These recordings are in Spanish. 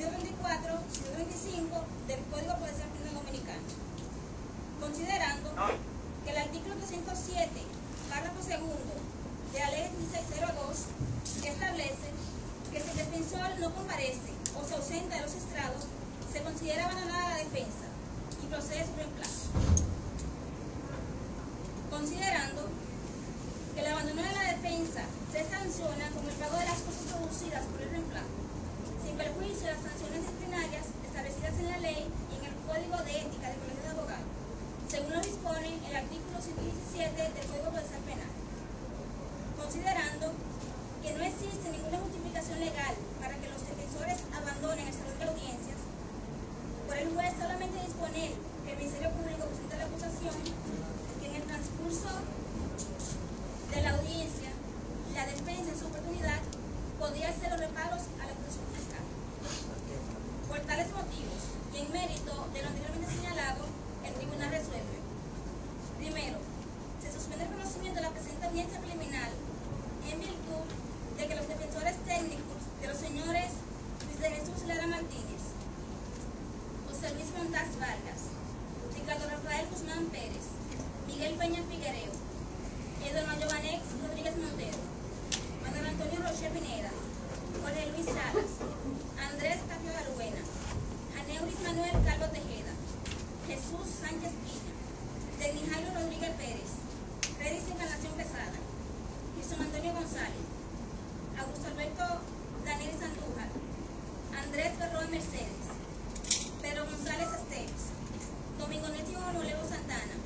134 y 135 del Código Procesal Penal Dominicano, considerando que el artículo 307, párrafo segundo de la ley 1602, que establece que si el defensor no comparece o se ausenta de los estrados, se considera abandonada la defensa y procede su reemplazo. Considerando que el abandono de la defensa se sanciona con el pago de las cosas producidas por el reemplazo, perjuicio de las sanciones disciplinarias establecidas en la ley y en el Código de Ética de Abogados, según lo dispone el artículo 117 del Código Procesal Penal. Considerando que no existe ninguna justificación legal para que los defensores abandonen el salón de audiencias, por el juez solamente disponer que el Ministerio Público presente la acusación que en el transcurso de la audiencia, la defensa en su oportunidad podría hacer los reparos a la acusación fiscal. Por tales motivos, y en mérito de lo anteriormente señalado, el tribunal resuelve. Primero, se suspende el conocimiento de la presente audiencia preliminar en virtud de que los defensores técnicos de los señores Luis de Jesús Lara Martínez, José Luis Montaz Vargas, Ricardo Rafael Guzmán Pérez, Miguel Peña Figuereo, Eduardo Giovanex Rodríguez Montero, Manuel Antonio Roche Pineda, Jorge Luis Salas, Andrés Tapio Aruena, Janeuris Manuel Calvo Tejeda, Jesús Sánchez Piña, Tecnijairo Rodríguez Pérez, Fredis Encarnación Pesada, Cristian Antonio González, Augusto Alberto Daniel Sandújar, Andrés Berroa Mercedes, Pedro González Esteves, Domingo Nético Molevo Santana,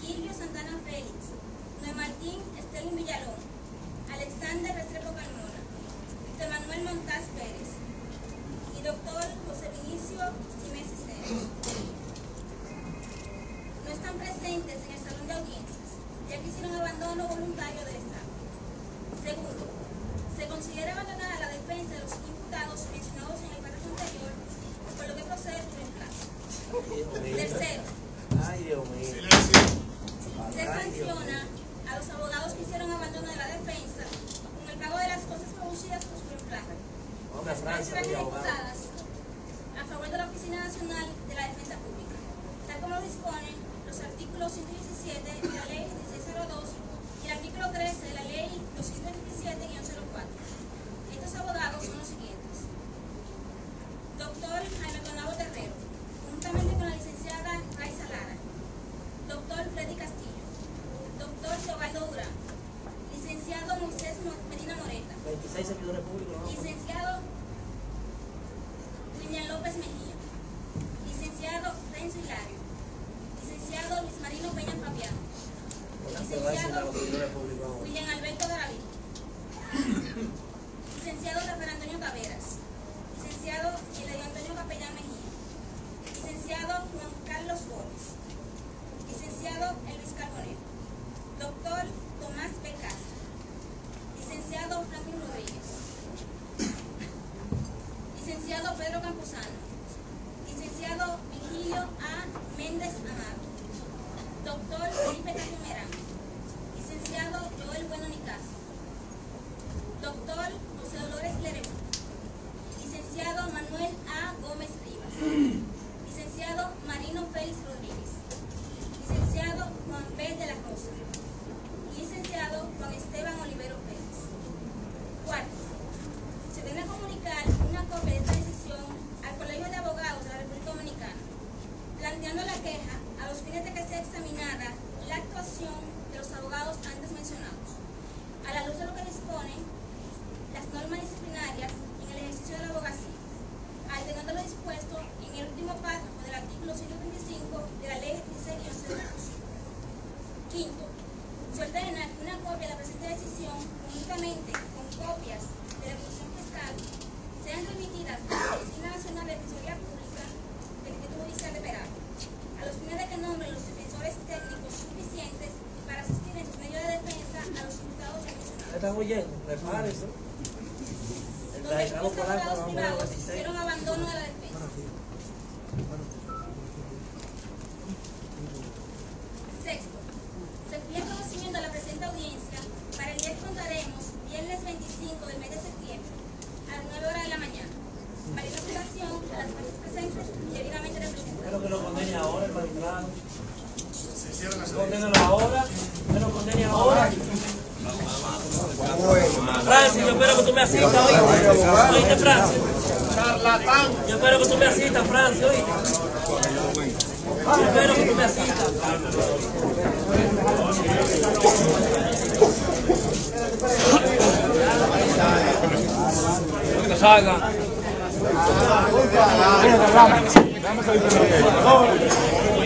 Quilvio Santana Félix, Noé Martín Estelín Villalón, Alexander Restrepo Carmona, Víctor Manuel Montaz Pérez y doctor José Vinicio Jiménez Cisneros. No están presentes en el salón de audiencias, ya que hicieron abandono voluntario del Estado. Segundo, se considera abandonada la defensa de los imputados mencionados en el párrafo anterior, por lo que procede su reemplazo. Tercero, se sanciona a los abogados que hicieron abandono de la defensa con el pago de las cosas producidas por su reemplazo. Las serán ejecutadas a favor de la Oficina Nacional de la Defensa Pública, tal como lo disponen los artículos 117 de la Ley 1602 y artículo 13 Doctor Felipe Merán. Licenciado Joel Bueno Nicasio. Doctor José Dolores Lerema. Licenciado Manuel A. Gómez Rivas. Licenciado Marino Félix Rodríguez. Licenciado Juan B. de la Rosa. Licenciado Juan Esteban Olivero Félix. Cuarto, se debe comunicar una copia esta decisión al Colegio de Abogados de la República Dominicana, planteando la queja a los que sea examinada la actuación de los abogados antes mencionados, a la luz de lo que disponen las normas disciplinarias en el ejercicio de la abogacía, alternando lo dispuesto en el último párrafo del artículo 135 de la Ley 16 de la Constitución. Quinto, se ordena que una copia de la presente decisión, únicamente con copias de la Comisión Fiscal, sean remitidas a la Oficina Nacional de Defensoría Pública del Instituto Judicial de Verano, a los fines de que nombren los defensores técnicos suficientes para asistir en sus medios de defensa a los imputados ya ¿Me mencionados. Están oyendo? Prepárese. El los Polanco abogados va a privados 26. hicieron abandono de la defensa. Sexto, se pide conocimiento de la presente audiencia para el día que contaremos, viernes 25 del mes de septiembre, a las 9 horas de la mañana, para la a las partes presentes debidamente representadas. Pero que lo condene ahora el magistrado. Se cierran las Condénalo ahora. Que lo condene ahora. Francis, yo espero que tú me asistas, ¿oíste? ¿Oíste, Francis? Charlatán. Yo espero que tú me asistas, Francis, ¿oíste? Yo espero que tú me asistas. Que salga. Qué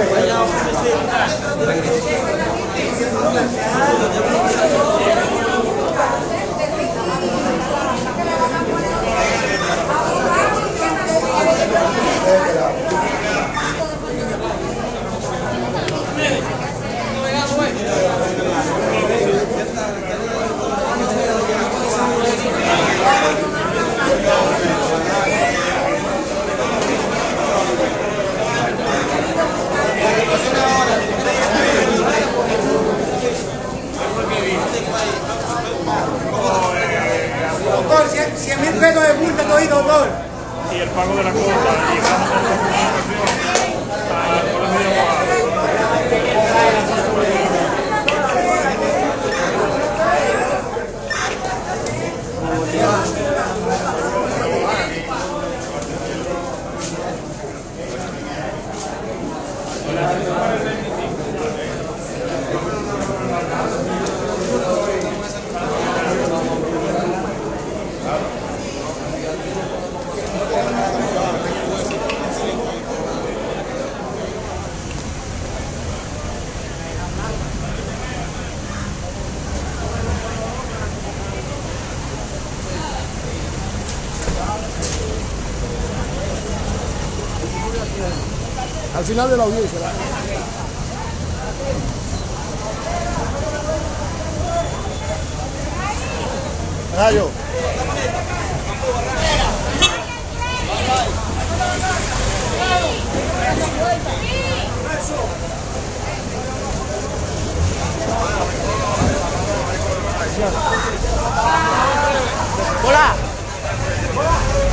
terminaron. Doctor, 100 mil pesos de multa estoy, doctor. Y el pago de la cuota. y Al final de la audiencia. Rayo. Hola. Dile